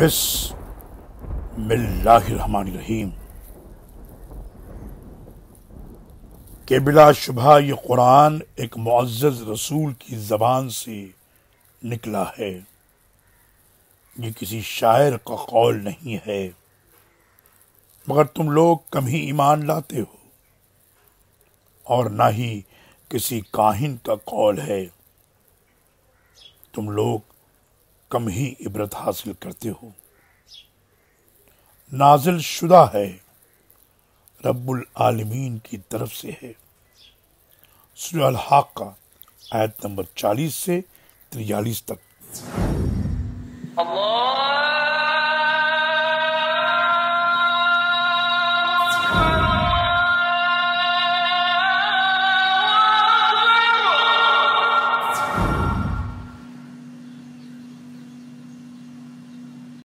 बिस्मिल्लाहिर्रहमानिर्रहीम। के बिला शुभा ये कुरान एक मुआज़ रसूल की ज़बान से निकला है। ये किसी शायर का कौल नहीं है। मगर तुम लोग कम ही ईमान लाते हो। और ना ही किसी काहिन का कौल है। तुम लोग कम ही इबरत हासिल करते हो। नाजिल शुदा है, रब्बुल आलमीन की तरफ़ से है। सुरल हाक का आयत नंबर 40 से 43 तक। Allah